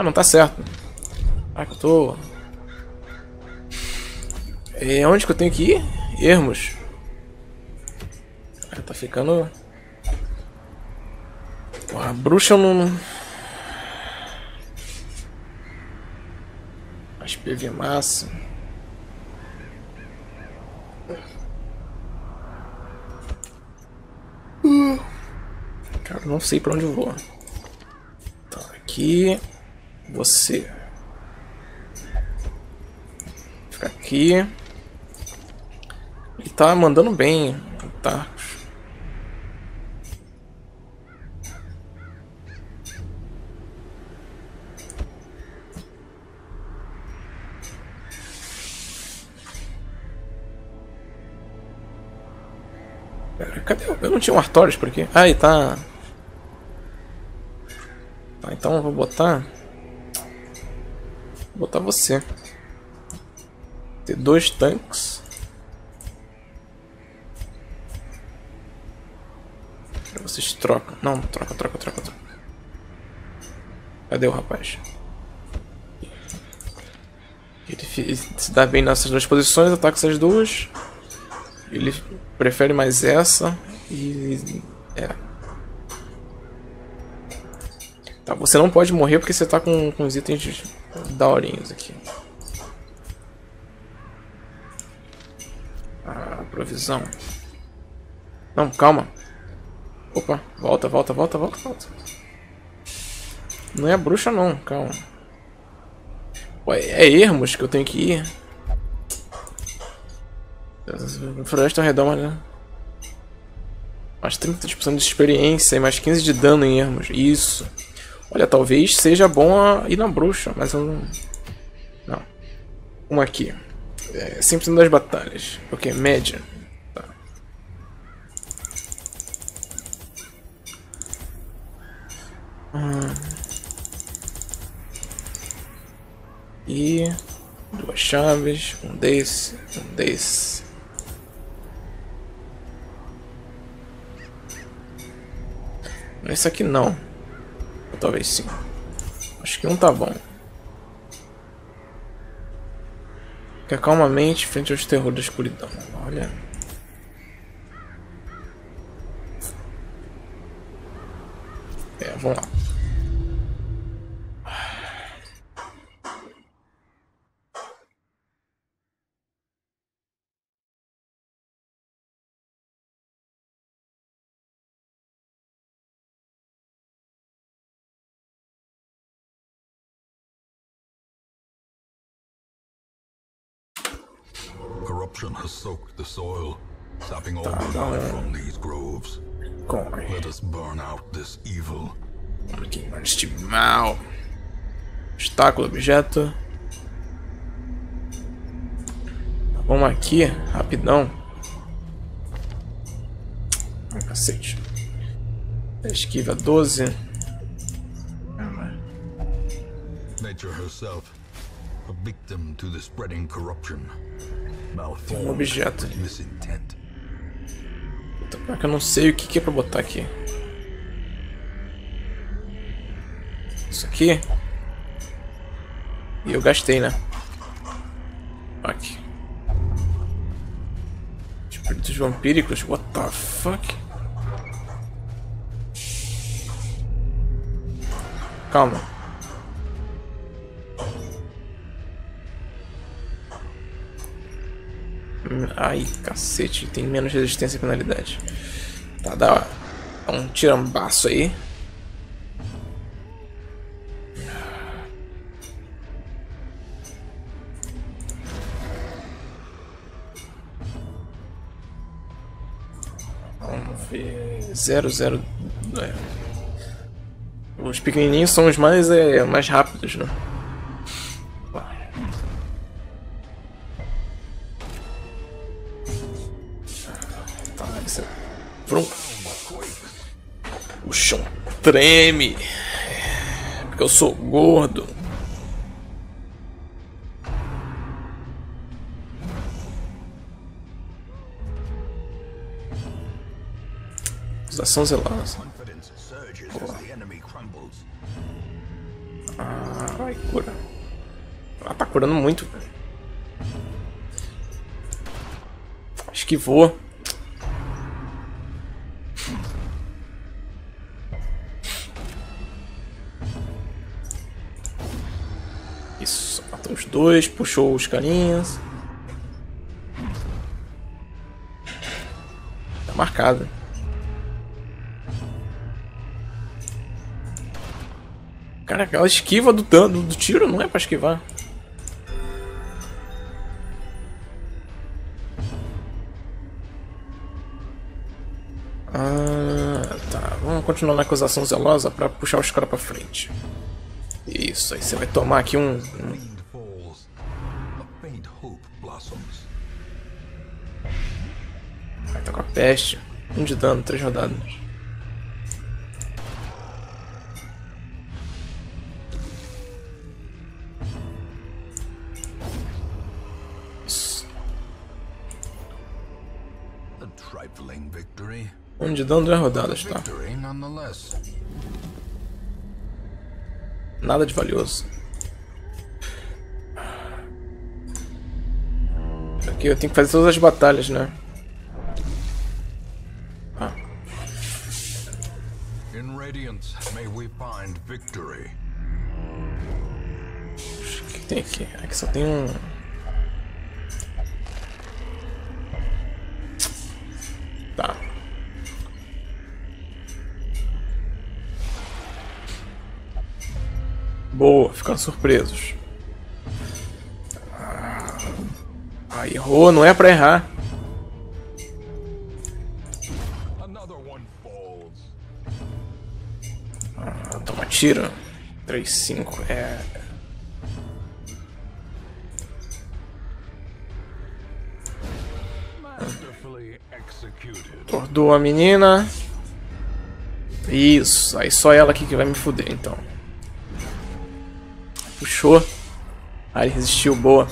Ah, não tá certo. Ah, que eu tô... É, onde que eu tenho que ir? Ermos. Ah, tá ficando... A bruxa não... As PV massa. Cara, não sei pra onde eu vou. Tá, aqui. Você. Fica aqui. Ele tá mandando bem. Tá. Cadê? Eu não tinha um Artorias por aqui. Ah, e tá... Tá, então eu vou botar... Vou botar você. Ter dois tanques. Vocês trocam. Não, troca, troca, troca, troca. Cadê o rapaz? Ele se dá bem nessas duas posições, ataca essas duas. Ele prefere mais essa e... É. Tá, você não pode morrer porque você tá com, com os itens daorinhos aqui. Ah, provisão. Não, calma. Opa, volta, volta, volta, volta, volta. Não é bruxa não, calma. Ué, é ermos que eu tenho que ir. Floresta ao redor, né? Mais 30% de experiência e mais 15 de dano em ermos. Isso. Olha, talvez seja bom ir na bruxa, mas eu não... Não. Uma aqui. É, 100% das batalhas. Ok, média. Tá. Hum. E... Duas chaves. Um desse. Um desse. Esse aqui não. Talvez sim. Acho que um tá bom. Fica calmamente frente aos terrores da escuridão. Olha. É, vamos lá. Corruption has soaked the soil, sapping all the life from these groves. Corre. Let us burn out this evil. Este mal. Obstáculo, objeto. Vamos aqui, rapidão. Ai, cacete. Esquiva 12. Nature herself, a victim to the spreading corruption. Tem um objeto ali. Puta, pior que eu não sei o que, que é pra botar aqui. Isso aqui. E eu gastei, né? Aqui. Espíritos vampíricos? What the fuck? Calma. Ai, cacete, tem menos resistência e penalidade. Tá, dá um tirambaço aí. Vamos ver. Zero. É. Os pequenininhos são os mais, é, mais rápidos, né? Treme. Porque eu sou gordo. Acusação zelada. Ah, vai, cura. Ela tá curando muito. Esquivou. Isso, matou os dois, puxou os carinhas. Tá marcado. Cara, aquela esquiva do, do, do tiro não é pra esquivar. Ah, tá. Vamos continuar na acusação zelosa pra puxar os caras pra frente. Isso, aí você vai tomar aqui um... um... Vai tá com a peste. Um de dano, três rodadas. Um de dano, duas rodadas, tá? Nada de valioso. Aqui eu tenho que fazer todas as batalhas, né? Ah. In Radiance may we find victory. O que tem aqui? Aqui só tem um Boa, ficando surpresos. Ah, errou, não é pra errar. Ah, toma tiro. 3, 5, é... Tordoa a menina. Isso, aí só ela aqui que vai me fuder, então. Puxou. Ah, ele resistiu, boa.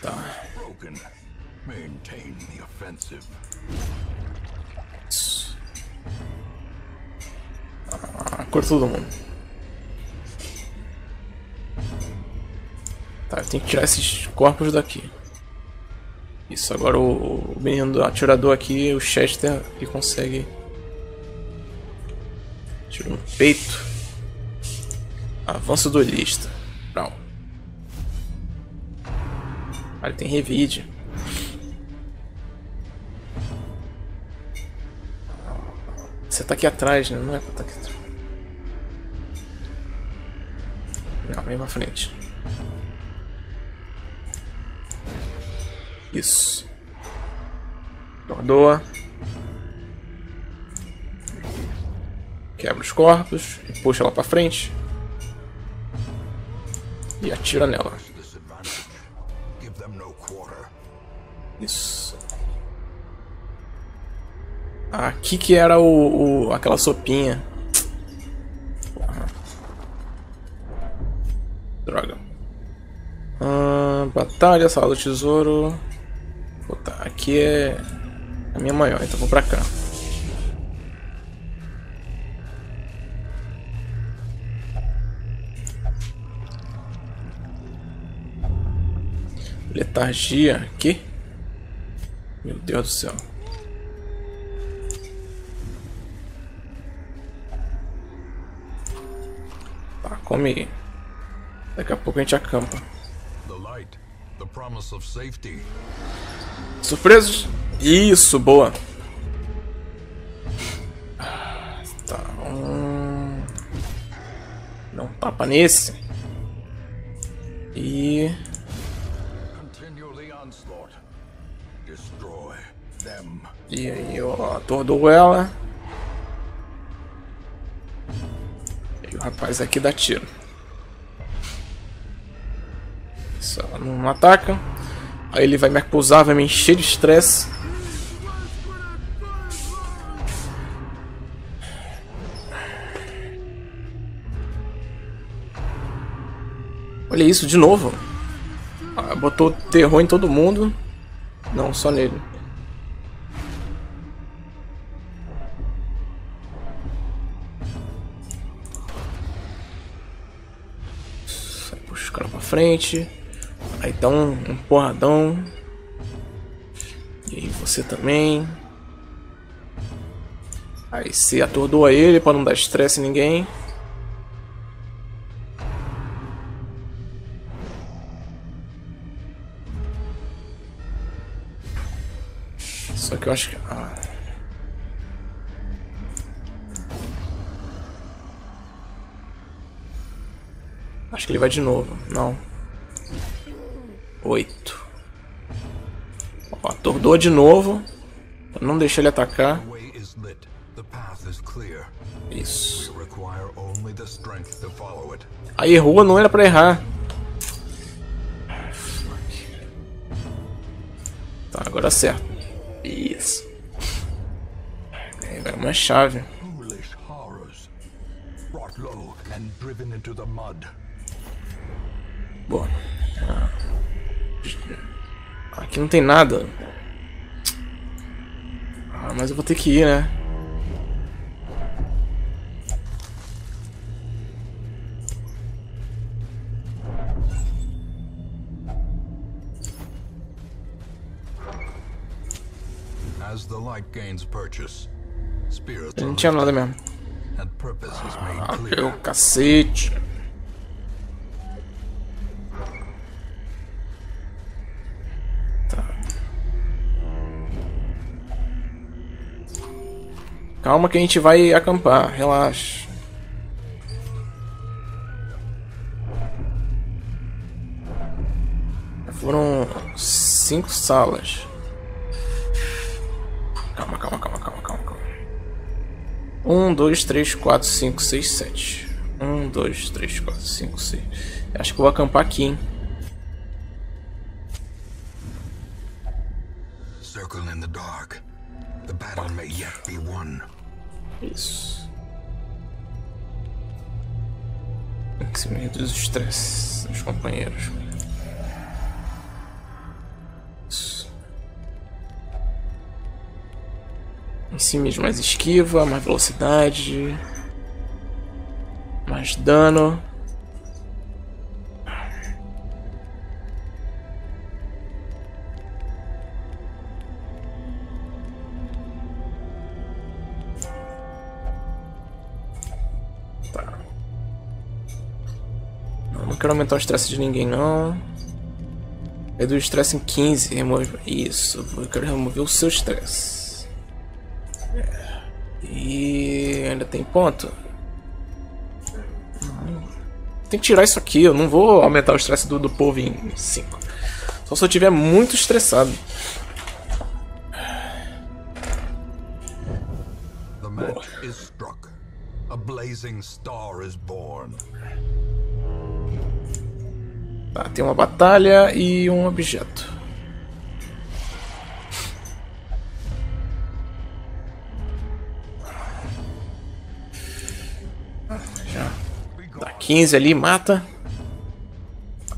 Tá. Ah, cor todo mundo. Tenho que tirar esses corpos daqui. Isso, agora o, o menino do atirador aqui, o Chester, que consegue... Tiro no peito. Avanço do lista. Não. Ah, ele tem revide. Você tá aqui atrás, né? Não é pra tá aqui atrás. Não, vem pra frente. Isso. Tordoa. Quebra os corpos e puxa ela pra frente. E atira nela. Isso. Aqui que era o, o aquela sopinha. Droga. Ah, batalha, sala do tesouro. Aqui é a minha maior, então vou pra cá. Letargia aqui? Meu Deus do céu. Tá, come. Daqui a pouco a gente acampa. The light, the promise of safety. Surpresos? Isso, boa. Tá. Um... Dá um tapa nesse. E... E aí, ó, atordou ela. E o rapaz aqui dá tiro. Isso, ela não ataca. Aí ele vai me acusar, vai me encher de estresse. Olha isso, de novo. botou terror em todo mundo. Não, só nele. Puxa os caras pra frente. Aí dá um, um porradão. E você também. Aí você atordoa ele pra não dar estresse em ninguém. Só que eu acho que... Ah. Acho que ele vai de novo. Não. Oito. Ó, atordoa de novo. Pra não deixar ele atacar. Isso. Aí errou, não era pra errar. Tá, agora acerta. Isso. É, vai uma chave. Foolish Aqui não tem nada. Ah, mas eu vou ter que ir, né? As the light gains purchase, spirits Não tinha nada mesmo. Ah, meu cacete. Calma que a gente vai acampar, relaxa. Foram cinco salas. Calma, calma, calma, calma, calma, calma. Um, dois, três, quatro, cinco, seis, sete. Um, dois, três, quatro, cinco, seis. Acho que vou acampar aqui, hein? Que se reduz o estresse dos companheiros. Em cima de mais esquiva, mais velocidade. Mais dano. Quero aumentar o estresse de ninguém, não. Reduz o estresse em 15. Remove... Isso, eu quero remover o seu estresse. É. E ainda tem ponto? Tem que tirar isso aqui, eu não vou aumentar o estresse do, do povo em 5. Só se eu estiver muito estressado. The match is struck. A blazing star is born. Tá, tem uma batalha e um objeto. Já dá 15 ali, mata.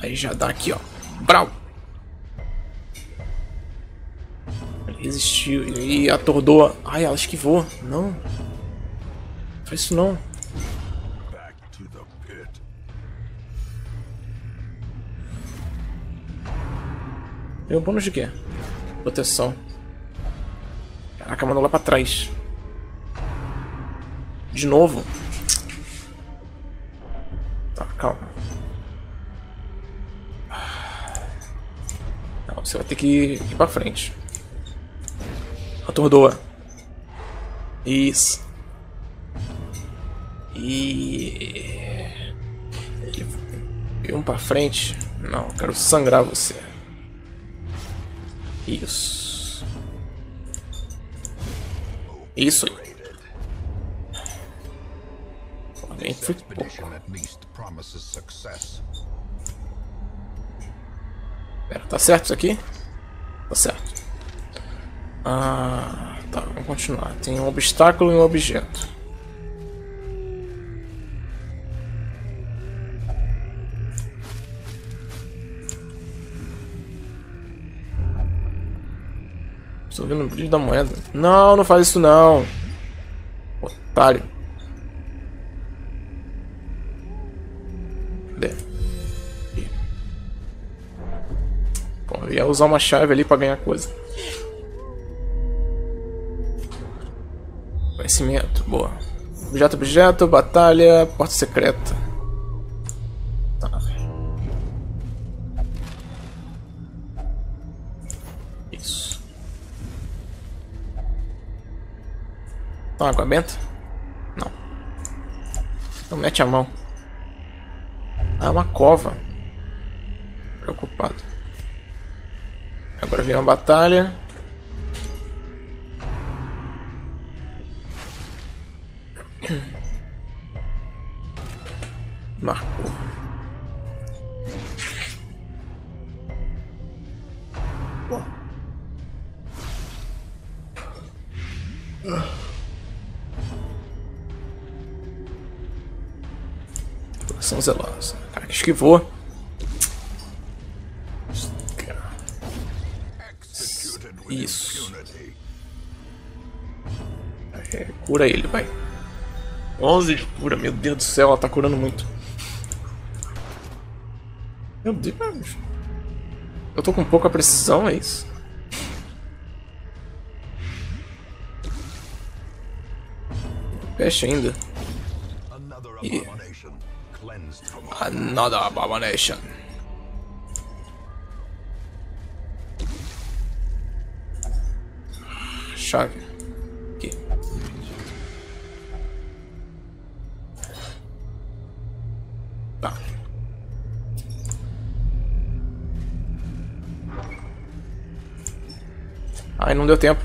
Aí já dá aqui, ó. Brau! Ele resistiu e atordou. Ai, ela esquivou. Não. Faz isso não. Um bônus de quê? Proteção. Caraca, mandou lá pra trás. De novo? Tá, calma. Não, você vai ter que ir, pra frente. Atordoa. Isso. E... Ele... E um pra frente. Não, quero sangrar você. Isso. Isso. Pouco. At least promises success. Pera, tá certo isso aqui? Tá certo. Ah, tá, vamos continuar. Tem um obstáculo e um objeto. Absorvendo o brilho da moeda. Não, não faz isso não. Otário. Cadê? Pô, eu ia usar uma chave ali pra ganhar coisa. Conhecimento, boa. Objeto, objeto, batalha, porta secreta. Água benta? Não. Então mete a mão. Ah, uma cova. Preocupado. Agora vem uma batalha. Marcou. São zelosos. Cara, esquivou. Isso. É, cura ele, vai. 11 de cura, meu Deus do céu, ela tá curando muito. Meu Deus. Eu tô com pouca precisão, é isso? Peste ainda. Another abomination. Chave. Aqui. Tá. Ai, não deu tempo.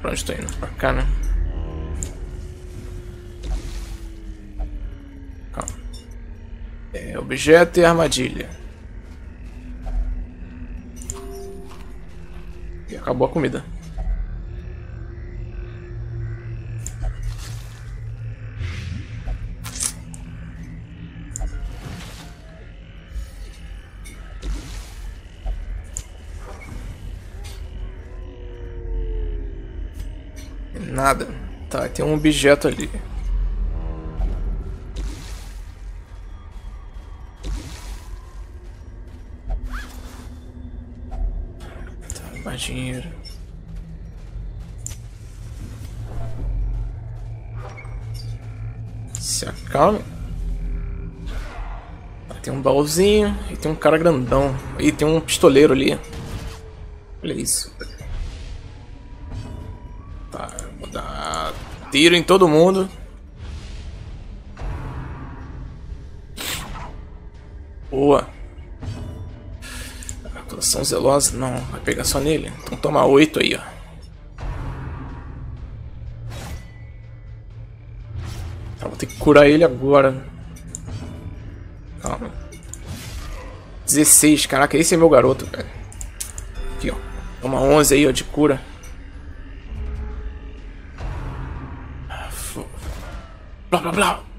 Pra onde tô indo? Pra cá, né? Objeto e armadilha. E acabou a comida. Nada. Tá, tem um objeto ali. Mais dinheiro. Se acalme. Tá, tem um baúzinho e tem um cara grandão. E tem um pistoleiro ali. Olha isso. Tá, vou dar tiro em todo mundo. Atuação zelosa, não, vai pegar só nele. Então toma oito aí, ó. Tá, vou ter que curar ele agora. Calma. 16, caraca, esse é meu garoto, velho. Aqui, ó. Toma 11 aí, ó, de cura. Blá blá blá.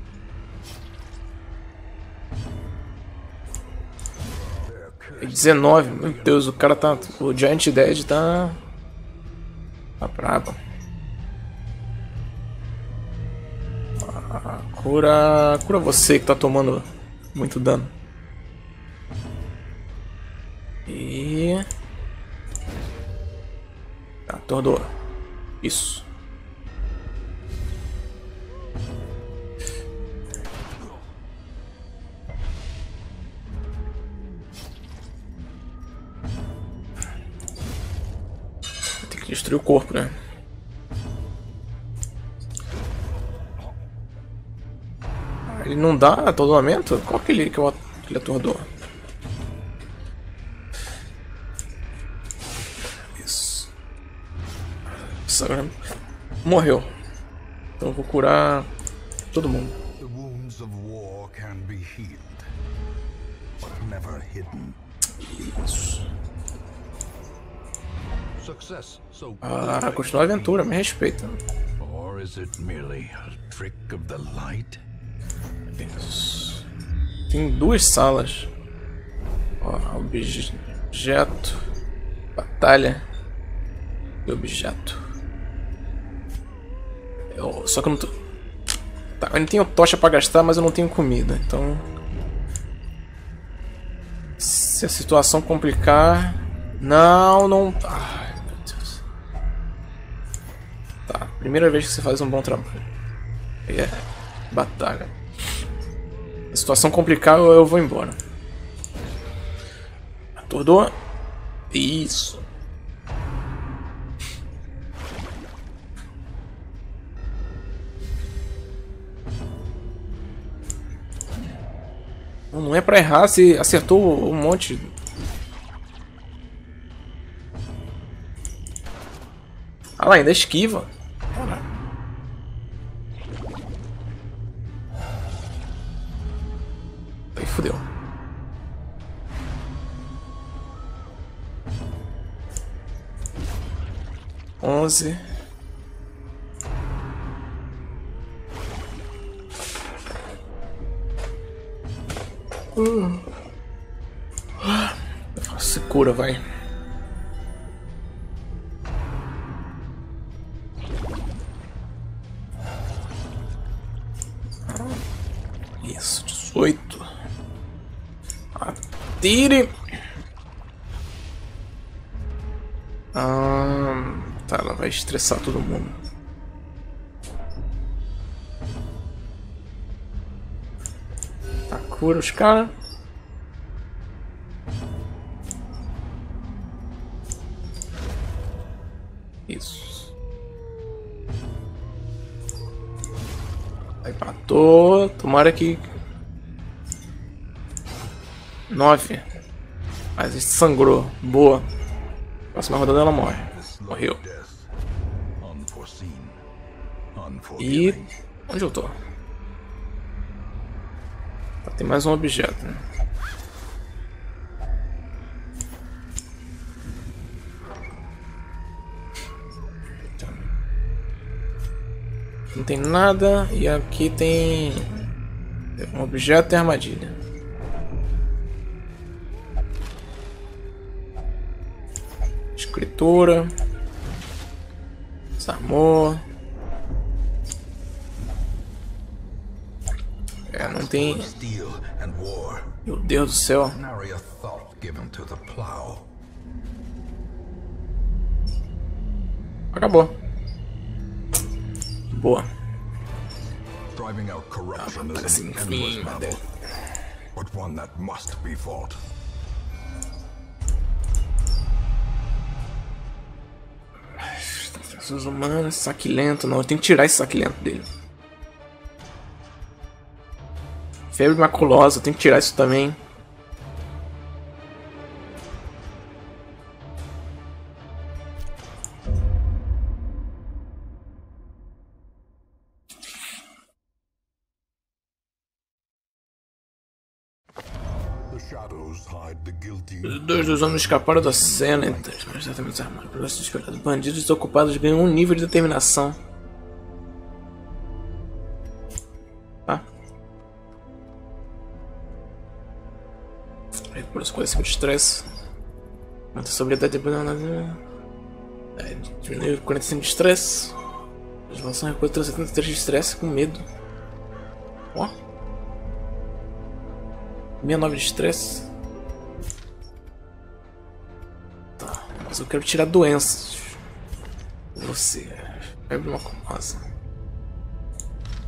19, meu Deus, o cara tá. O Giant Dead tá. Tá brabo. Ah, cura. Cura você que tá tomando muito dano. E. Tá, atordoa. Isso. Destruir o corpo, né? Ele não dá atordoamento? Qual que ele que eu ele atordou? Isso. Isso agora morreu. Então eu vou curar todo mundo. The wounds of war can be healed, but never hidden. Ah, continua a aventura, me respeita. or is it merely a trick of the light? Isso. Tem duas salas. Ó, objeto. Batalha. E objeto. Eu, só que eu não tô... Tá, eu não tenho tocha pra gastar, mas eu não tenho comida, então... Se a situação complicar... Não, não... Ai, primeira vez que você faz um bom trabalho. É, batalha. Situação complicar, eu vou embora. Atordoa. Isso. Não é pra errar, se acertou um monte. Ah lá, ainda esquiva. Onze. Se cura, vai. Isso, 18. Atire. Vai estressar todo mundo. Tá, cura os caras. Isso. Aí matou. Tomara que. Nove. Mas sangrou. Boa. Próxima rodada ela morre. Morreu. E. Unforgiving. Onde eu tô? Tá, tem mais um objeto, né? Não tem nada e aqui tem um objeto e armadilha. Escritura. Desarmou. Não tem. Meu Deus do céu. Acabou. Boa. Driving out corruption is parece an endless battle, but one that must be fought. Os humanos, saquilento. Não, eu tenho que tirar esse saquilento dele. Febre maculosa, tenho que tirar isso também. The shadows hide the guilty. Os dois dos homens escaparam da cena, então, exatamente armados. Pelo desesperado. Bandidos desocupados ganham um nível de determinação. Por isso conhecimento de estresse. Mantém a sobriedade de é, Diminui 45 de estresse. Resolução recua 73 de estresse com medo. Ó. 69 de estresse. Tá, mas eu quero tirar doenças. Você. Febre maculosa.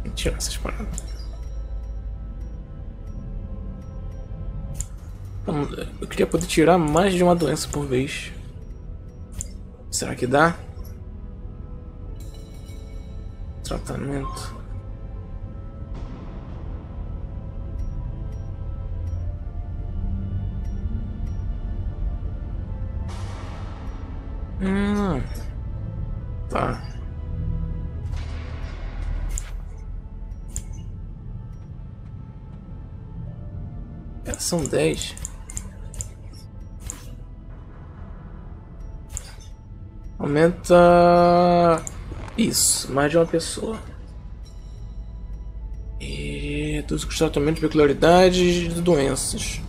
Tem que tirar essas paradas. Eu queria poder tirar mais de uma doença por vez. Será que dá? Tratamento. Hum. Tá. É, São dez. Aumenta... Isso, mais de uma pessoa. E... Todos os tratamentos, peculiaridades e doenças.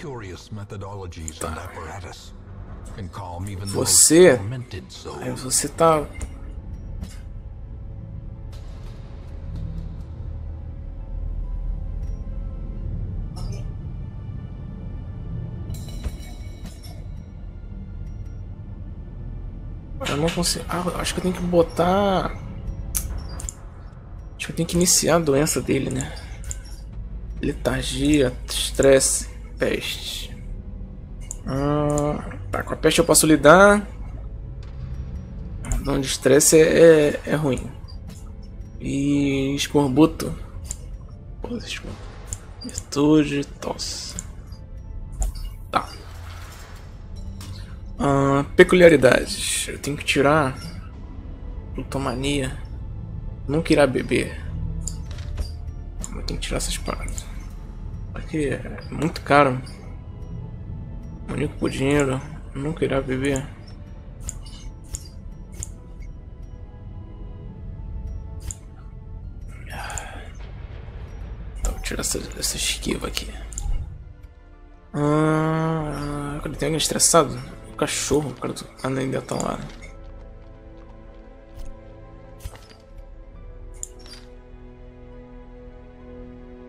Curious methodologies and apparatus. Você... Aí você tá... não consigo. Ah, acho que eu tenho que botar. Acho que eu tenho que iniciar a doença dele, né? Letargia, estresse, peste. Ah, tá, com a peste eu posso lidar. Dom de estresse é, é, é ruim. E escorbuto. Virtude, tosse. Tá. Ah, peculiaridades. Eu tenho que tirar. Plutomania. Nunca irá beber. Eu tenho que tirar essas paradas. Aqui é muito caro. Maníaco por dinheiro. Nunca irá beber. Então, vou tirar essa, essa esquiva aqui. Ah, tem alguém estressado? Cachorro, cara ainda tá lá.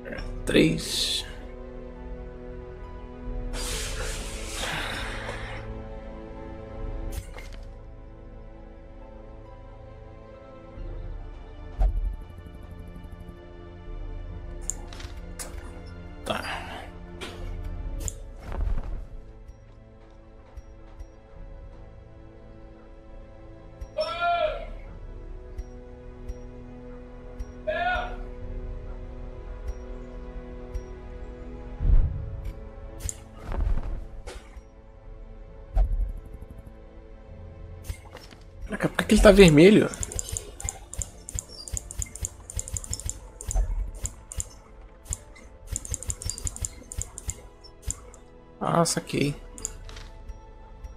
É, Três. Tá vermelho? Ah, saquei.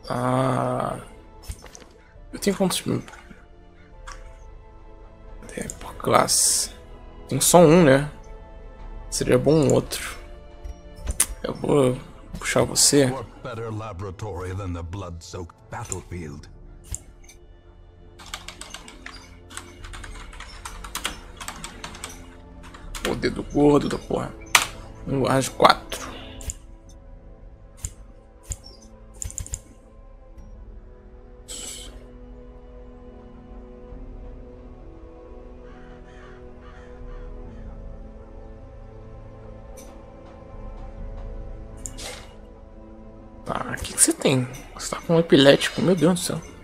Ah. Eu tenho quantos. É, por classe. Tem só um, né? Seria bom um outro. Eu vou puxar você. What better laboratory than the blood-soaked battlefield? O dedo gordo da porra. Um as quatro. Tá, o que, que você tem? Você tá com um epilético, meu Deus do céu.